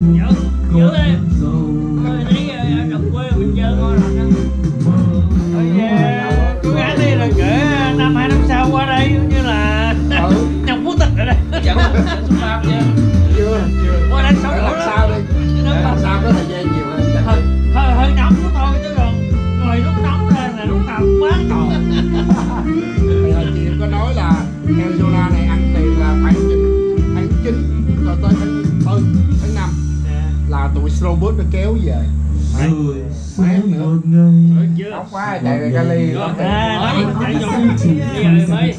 giữ, giữ đi Tôi thấy ở đồng quê mình chơi ngon lành đó Thôi à, cố gắng đi là kể năm hai năm sau qua đây như là nhọc phú tịch ở đây Chẳng xuất chưa chưa qua đây sống Để nữa làm sao đi để làm sao có thời gian nhiều hơn hơi, hơi, hơi nóng đó thôi chứ còn ngồi lúc nóng ra là lúc nào quá còn. thì hồi chị có nói là heo Zona này là tụi Strobus nó kéo về Đấy. mát nữa. nóng quá chạy về Cali. À, nói gì chạy vô. Bây giờ mới.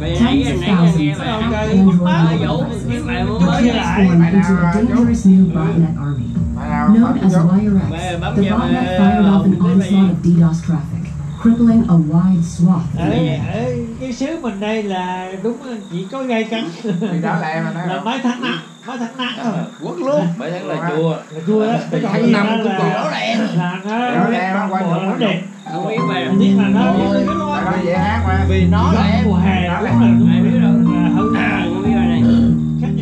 Mày nãy nãy thousands nghe of mày Android Mày dỗ robots biết mày mới were mới transformed into a dangerous new botnet army. Phải nào Known bắt as vô WireX, Mẹ bấm the vào botnet mẹ, fired off an không biết onslaught of DDoS traffic, crippling a wide swath. Of ở, the internet. ở cái xứ mình đây là đúng là chỉ có gây cắn thì đó là em mà là nói mấy tháng nặng mấy tháng thôi quất luôn. Mấy tháng là chua là chua đó. Gì năm đó cũng là- còn là nó Rõ ràng nó quan trọng, nó quan đẹp. Không biết là nó Ôi, biết. tại nó á dễ hát mà. Vì nó là em mùa hè Đó là- là biết đâu. là hư À. Hại không biết rồi này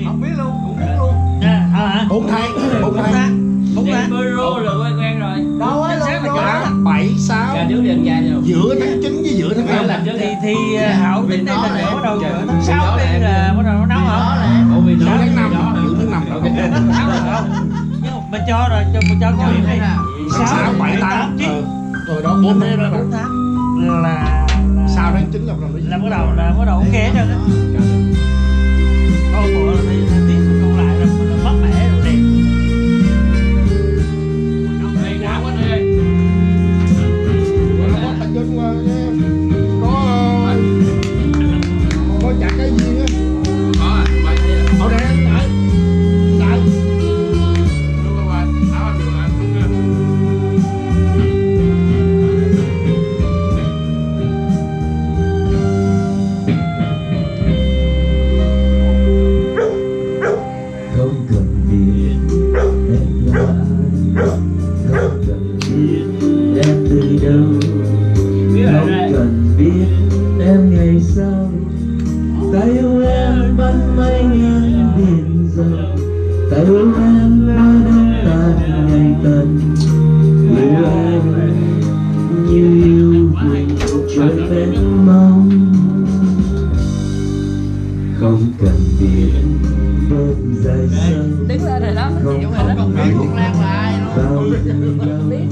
Không biết luôn. Cũng biết luôn. À hả? Bốn tháng. Bốn tháng. Bốn tháng. Rô rồi quen quen rồi. Đâu á xác là bảy sáu. Trước đi ăn gà rồi giữa tháng 9 với giữa tháng 5 làm trước thì thì à, hảo Vì tính đây nó là là bắt đầu giữa tháng nó sáu là là bắt đầu nó nấu hả? Ủa vì giữa nó tháng 5 mình cho rồi cho mình cho điểm đi sáu bảy tám chín rồi đó bốn tháng bốn tháng là sau tháng 9 là bắt đầu nó là bắt đầu là bắt đầu ok hết trơn á biết em ngày sau. Ta yêu em bắt mấy ngàn biển dầu ta yêu em nói đến tàn ngày tận. Yêu em như yêu vùng trời mênh mông không cần biết bước dài sâu đứng lên rồi đó không cần biết Lan bao ta ngồi đến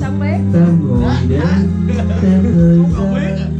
xem thời gian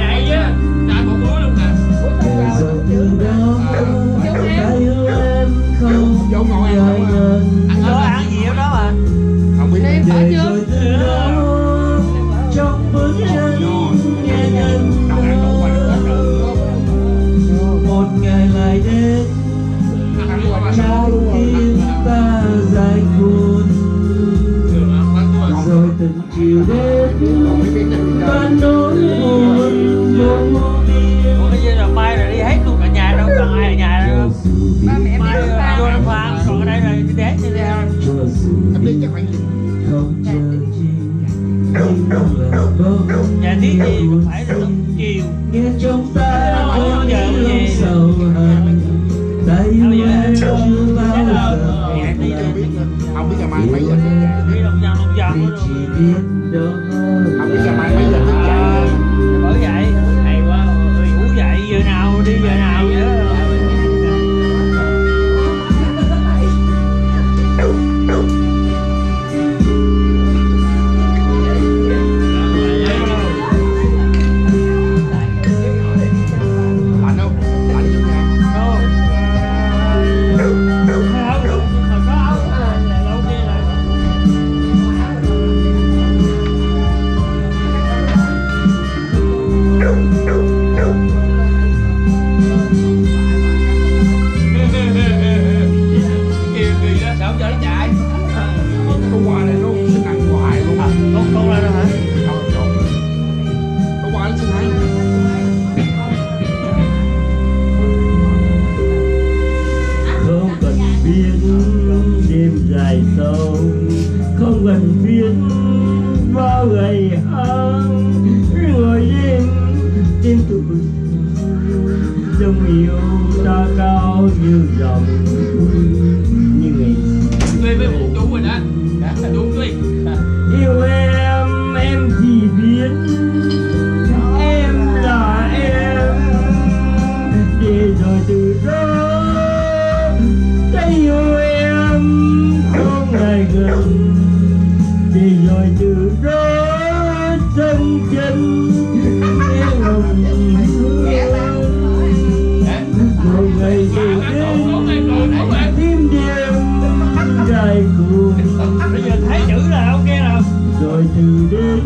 phan còn ở đây là đi biết biết chắc phải gì? Không nhà thiết gì cũng phải là chiều. Nghe trong ta Bao giờ về? sầu hờn ta yêu em chưa bao giờ. Không biết là mai mấy giờ đi chỉ biết bao người hơn người đêm tim tụi dòng yêu ta cao như dòng ai cùng bây giờ thấy chữ là ok nghe rồi từ đến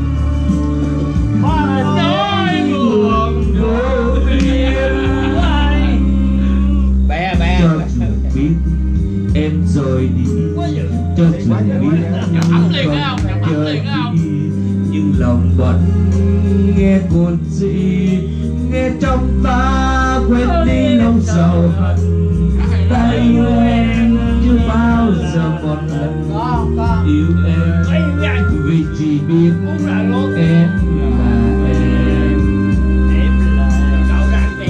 hoa nói buồn vô biên bè bè biết em rời đi cho trời biết ẩm liền không? Ẩm nhưng lòng vẫn nghe buồn gì nghe trong ta quên đi lòng sầu hận. Ta yêu em con lắm. yêu em vì chỉ biết em là em.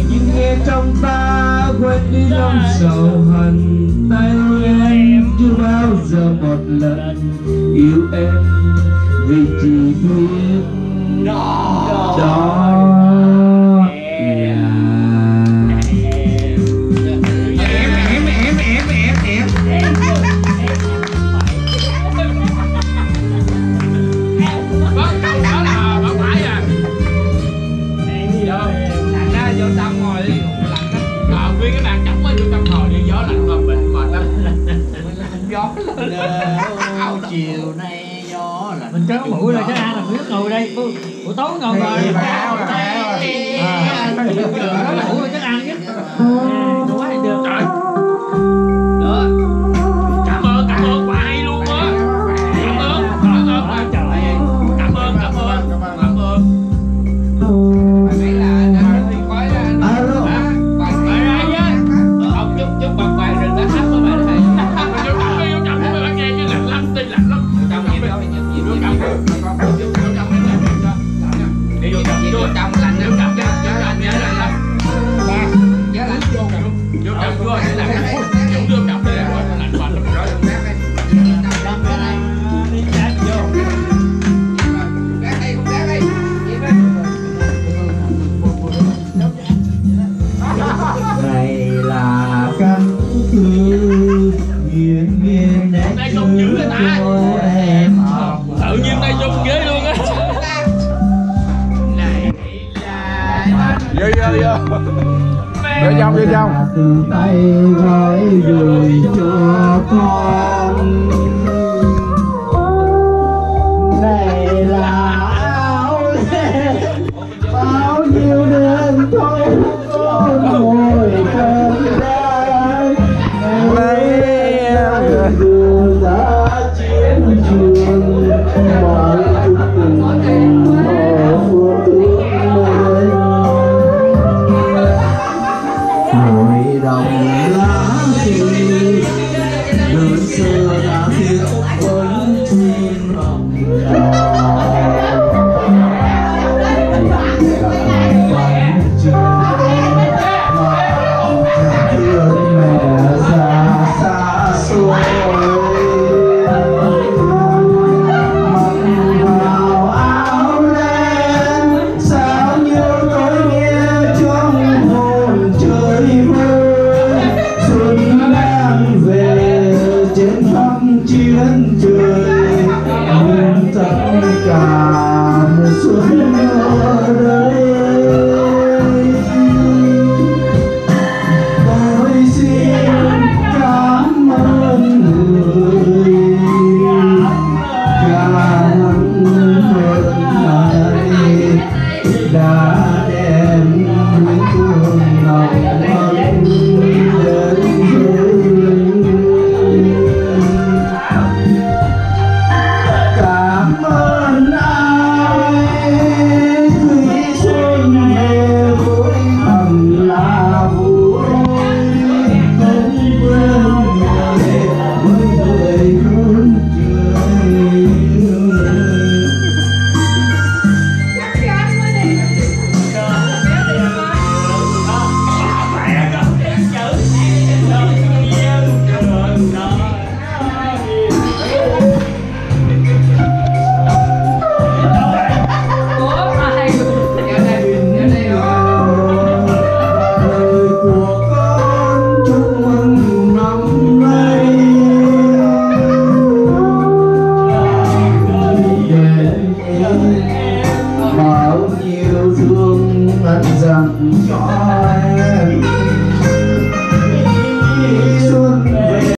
Nhưng nghe trong ta quên đi nỗi sầu hận tay em. chưa bao giờ một lần. Yêu em vì chỉ biết mũi rồi chứ ai làm nước ngồi đây. Buổi tối ngồi rồi. À, ngủ rồi chắc ăn tao vô vô vô vô trong vô trong tay gói gửi cho con.